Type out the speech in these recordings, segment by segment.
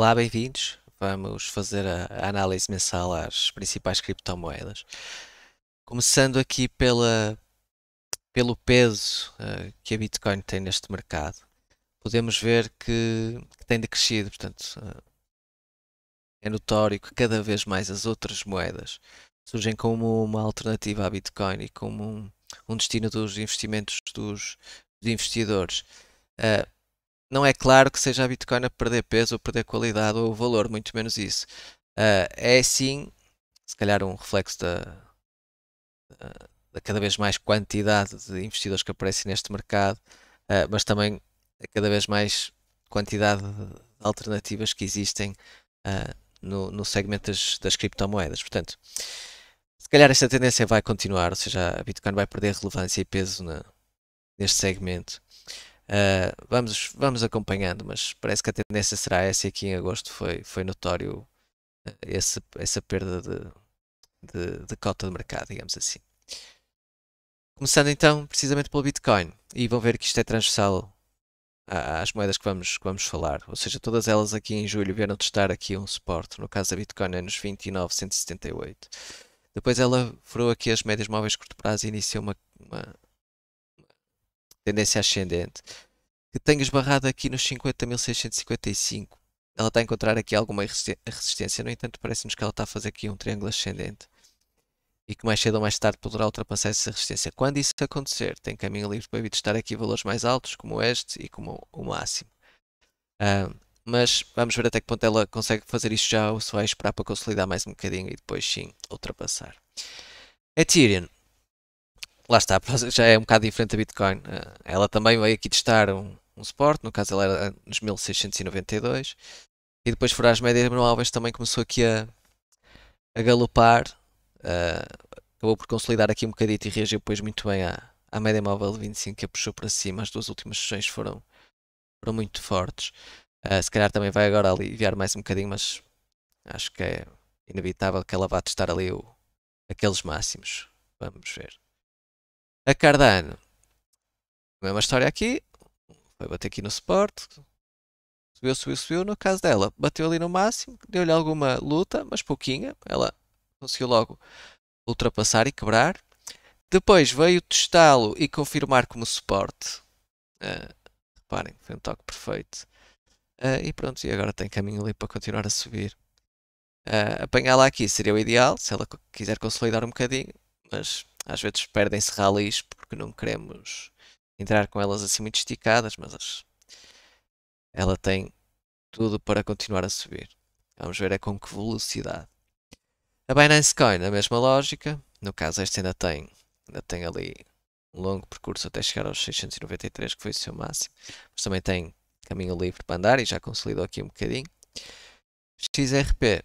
Olá, bem-vindos. Vamos fazer a análise mensal às principais criptomoedas. Começando aqui pela, pelo peso uh, que a Bitcoin tem neste mercado, podemos ver que, que tem decrescido. Portanto, uh, é notório que cada vez mais as outras moedas surgem como uma alternativa à Bitcoin e como um, um destino dos investimentos dos, dos investidores. Uh, não é claro que seja a Bitcoin a perder peso ou perder qualidade ou valor, muito menos isso. Uh, é sim, se calhar, um reflexo da, da, da, cada vez mais quantidade de investidores que aparecem neste mercado, uh, mas também a cada vez mais quantidade de alternativas que existem uh, no, no segmento das, das criptomoedas. Portanto, se calhar esta tendência vai continuar, ou seja, a Bitcoin vai perder relevância e peso na, neste segmento. Uh, vamos, vamos acompanhando, mas parece que a tendência será essa e aqui em agosto foi, foi notório uh, esse, essa perda de, de, de, cota de mercado, digamos assim. Começando então precisamente pelo Bitcoin, e vão ver que isto é transversal às moedas que vamos, que vamos falar, ou seja, todas elas aqui em julho vieram testar aqui um suporte, no caso da Bitcoin é nos 29,178. Depois ela furou aqui as médias móveis curto prazo e iniciou uma, uma tendência ascendente, que tenho esbarrado aqui nos 50.655. Ela está a encontrar aqui alguma resistência, no entanto, parece-nos que ela está a fazer aqui um triângulo ascendente e que mais cedo ou mais tarde poderá ultrapassar essa resistência. Quando isso acontecer, tem caminho livre para testar aqui valores mais altos, como este e como o máximo. Uh, mas vamos ver até que ponto ela consegue fazer isto já ou se vai esperar para consolidar mais um bocadinho e depois sim ultrapassar. Ethereum lá está, já é um bocado diferente da Bitcoin. Eh, ela também veio aqui testar um, um suporte, no caso ela era nos 1692, e depois furar as médias móveis também começou aqui a, a galopar, uh, acabou por consolidar aqui um bocadito e reagiu depois muito bem à, à média móvel de 25 que a puxou para cima. As duas últimas sessões foram, foram muito fortes. Uh, se calhar também vai agora aliviar mais um bocadinho, mas acho que é inevitável que ela vá testar ali o, aqueles máximos. Vamos ver. A Cardano, mesma história aqui, foi bater aqui no suporte, subiu, subiu, subiu. No caso dela, bateu ali no máximo, deu-lhe alguma luta, mas pouquinha. Ela conseguiu logo ultrapassar e quebrar. Depois veio testá-lo e confirmar como suporte. Uh, reparem, foi um toque perfeito. Uh, e pronto, e agora tem caminho ali para continuar a subir. Uh, Apanhá-la aqui seria o ideal, se ela quiser consolidar um bocadinho, mas às vezes perdem-se ralis porque não queremos entrar com elas assim muito esticadas, mas ela tem tudo para continuar a subir. Vamos ver é com que velocidade. A Binance Coin, a mesma lógica. No caso, este ainda tem, ainda tem ali um longo percurso até chegar aos 693, que foi o seu máximo. Mas também tem caminho livre para andar e já consolidou aqui um bocadinho. XRP,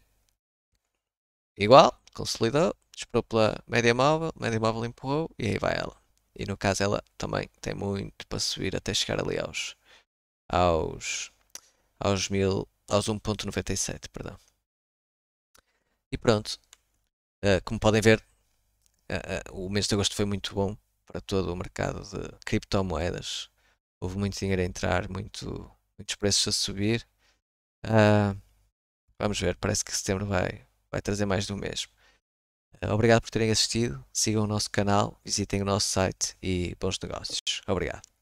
igual, consolidou esperou pela média móvel, média móvel empurrou e aí vai ela. E no caso ela também tem muito para subir até chegar ali aos aos aos, mil, aos 1.97, perdão. E pronto. Uh, como podem ver, uh, uh, o mês de agosto foi muito bom para todo o mercado de criptomoedas. Houve muito dinheiro a entrar, muito, muitos preços a subir. vamos ver, parece que setembro vai, vai trazer mais do mesmo. Obrigado por terem assistido. Sigam o nosso canal, visitem o nosso site e bons negócios. Obrigado.